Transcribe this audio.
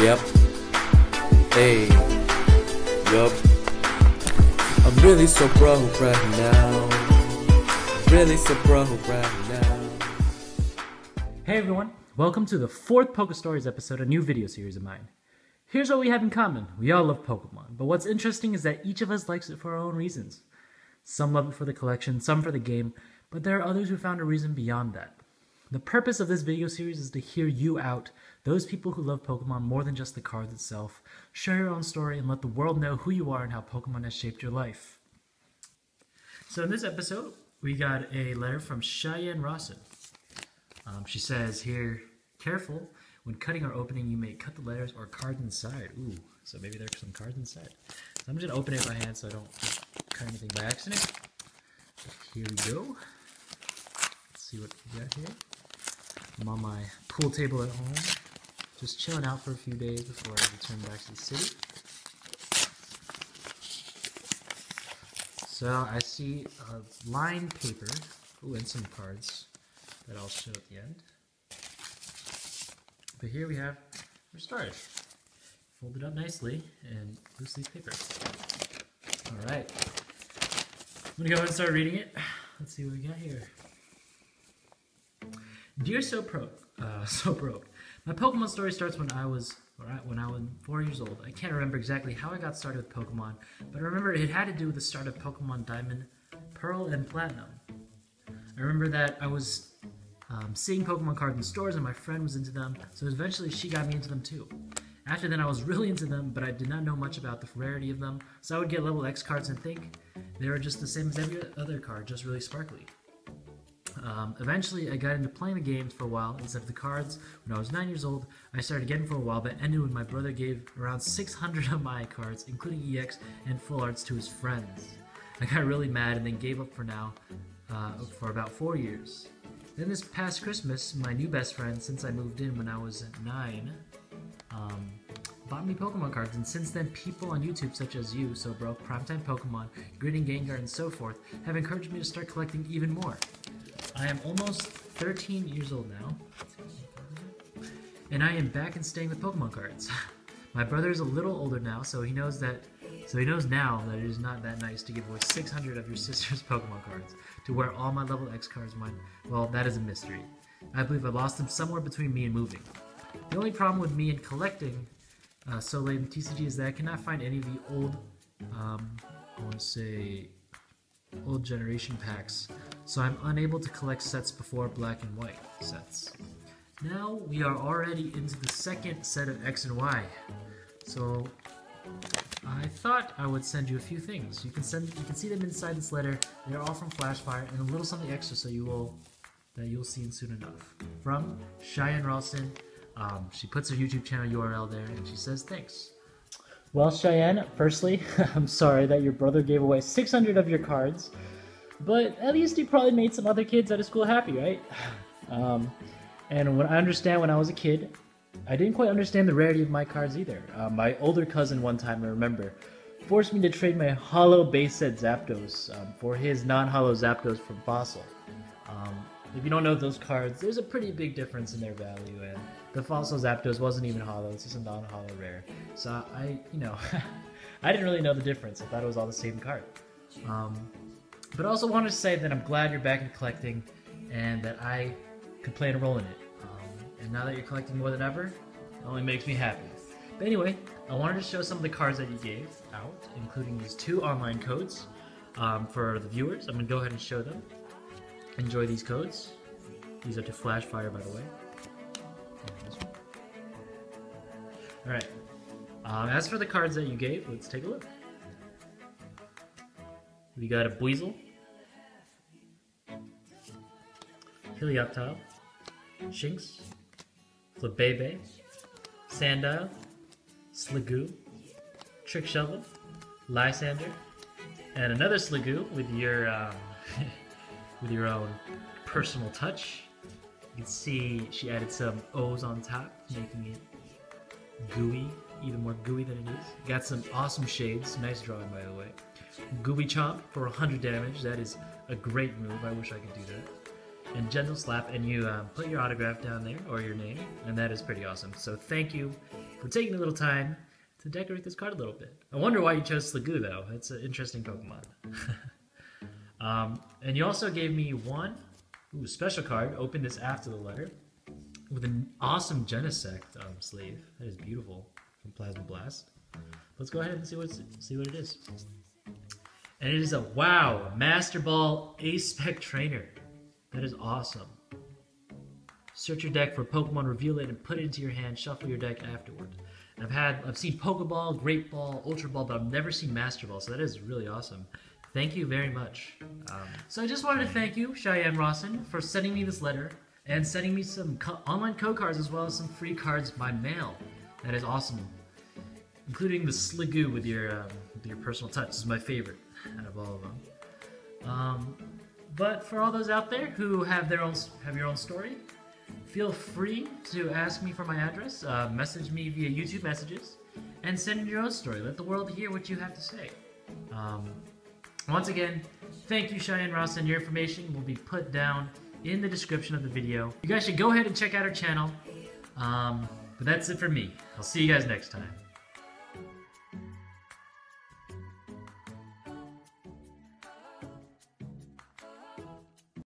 Yep. Hey. Yup. I'm really so broke right now. Really so broke right now. Hey everyone, welcome to the fourth Poke Stories episode, a new video series of mine. Here's what we have in common we all love Pokemon, but what's interesting is that each of us likes it for our own reasons. Some love it for the collection, some for the game, but there are others who found a reason beyond that. The purpose of this video series is to hear you out, those people who love Pokemon more than just the cards itself. Share your own story and let the world know who you are and how Pokemon has shaped your life. So in this episode, we got a letter from Shyeann Rawson. Um, she says here, careful, when cutting or opening, you may cut the letters or cards inside. Ooh, so maybe there's some cards inside. So I'm just gonna open it by hand so I don't cut anything by accident. Here we go. Let's see what we got here. I'm on my pool table at home, just chilling out for a few days before I return back to the city. So I see a lined paper, ooh, and some cards that I'll show at the end. But here we have our stars, folded up nicely and loose leaf paper. All right, I'm gonna go ahead and start reading it. Let's see what we got here. Dear So Pro, uh, So Broke, my Pokemon story starts when I was when I was four years old. I can't remember exactly how I got started with Pokemon, but I remember it had to do with the start of Pokemon Diamond, Pearl, and Platinum. I remember that I was um, seeing Pokemon cards in stores and my friend was into them, so eventually she got me into them too. After then, I was really into them, but I did not know much about the rarity of them, so I would get level X cards and think they were just the same as every other card, just really sparkly. Um, eventually, I got into playing the games for a while instead of the cards. When I was 9 years old, I started getting for a while, but ended when my brother gave around 600 of my cards, including EX and full arts, to his friends. I got really mad and then gave up for now uh, for about 4 years. Then this past Christmas, my new best friend, since I moved in when I was 9, um, bought me Pokemon cards, and since then, people on YouTube such as you, So Broke, Primetime Pokemon, Gritting Gengar, and so forth have encouraged me to start collecting even more. I am almost 13 years old now, and I am back and staying with Pokemon cards. My brother is a little older now, so he knows that. So he knows now that it is not that nice to give away 600 of your sister's Pokemon cards to where all my level X cards went. Well, that is a mystery. I believe I lost them somewhere between me and moving. The only problem with me in collecting uh, so late in TCG is that I cannot find any of the old, um, I want to say, old generation packs, so I'm unable to collect sets before black and white sets. Now we are already into the second set of X and Y, so I thought I would send you a few things. You can send, you can see them inside this letter. They're all from Flashfire, and a little something extra, so you will that you'll see in soon enough. From Shyeann Ralston. Um, she puts her YouTube channel URL there, and she says thanks. Well, Shyeann, firstly, I'm sorry that your brother gave away 600 of your cards, but at least he probably made some other kids at a school happy, right? Um, and when I understand when I was a kid, I didn't quite understand the rarity of my cards either. Uh, my older cousin, one time, I remember, forced me to trade my holo base set Zapdos um, for his non holo Zapdos from Fossil. Um, if you don't know those cards, there's a pretty big difference in their value, and the Fossil Zapdos wasn't even holo, it's just a non holo rare. So I, you know, I didn't really know the difference. I thought it was all the same card. Um, but I also wanted to say that I'm glad you're back in collecting and that I could play a role in it. Um, and now that you're collecting more than ever, it only makes me happy. But anyway, I wanted to show some of the cards that you gave out, including these two online codes um, for the viewers. I'm going to go ahead and show them. Enjoy these codes. These are to Flashfire, by the way. Alright. Um, as for the cards that you gave, let's take a look. We got a Buizel, Helioptile, Shinx, Flabebe, Sandile, Sliggoo, Trick Shovel, Lysander, and another Sliggoo with your um, with your own personal touch. You can see she added some O's on top, making it gooey, even more gooey than it is. Got some awesome shades. Nice drawing, by the way. Gooey Chomp for 100 damage. That is a great move. I wish I could do that. and Gentle Slap, and you uh, put your autograph down there or your name, and that is pretty awesome. So thank you for taking a little time to decorate this card a little bit. I wonder why you chose Sliggoo though. It's an interesting Pokemon. um, and you also gave me one ooh, special card. Open this after the letter with an awesome Genesect um, sleeve. That is beautiful from Plasma Blast. Let's go ahead and see what see what it is. And it is a wow Master Ball Ace Spec Trainer. That is awesome. Search your deck for Pokemon, reveal it, and put it into your hand. Shuffle your deck afterward. And I've had I've seen Pokeball, Great Ball, Ultra Ball, but I've never seen Master Ball, so that is really awesome. Thank you very much. Um, so I just wanted to thank you, Shyeann Rawson, for sending me this letter and sending me some co- online code cards as well as some free cards by mail. That is awesome, including the Sliggoo with your um, with your personal touch. This is my favorite out of all of them. Um, but for all those out there who have their own have your own story, feel free to ask me for my address, uh, message me via YouTube messages, and send in your own story. Let the world hear what you have to say. Um, once again, thank you, Shyeann Ross, and your information will be put down in the description of the video. You guys should go ahead and check out our channel. Um, but that's it for me. I'll see you guys next time.